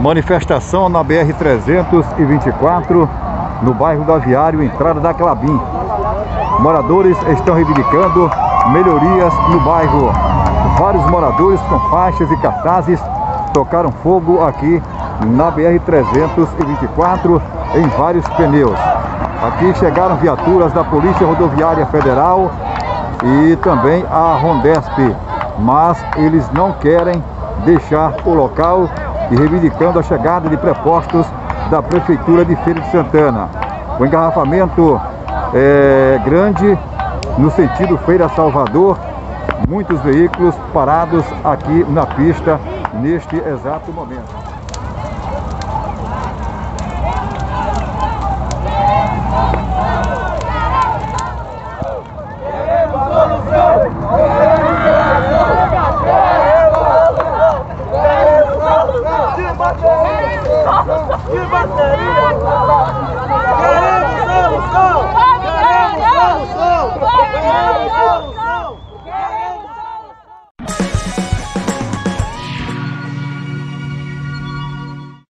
Manifestação na BR-324, no bairro do Aviário, entrada da Clabim. Moradores estão reivindicando melhorias no bairro. Vários moradores com faixas e cartazes tocaram fogo aqui na BR-324 em vários pneus. Aqui chegaram viaturas da Polícia Rodoviária Federal e também a Rondesp, mas eles não querem deixar o local e reivindicando a chegada de prepostos da Prefeitura de Feira de Santana. O engarrafamento é grande no sentido Feira Salvador, muitos veículos parados aqui na pista neste exato momento. You're my daddy.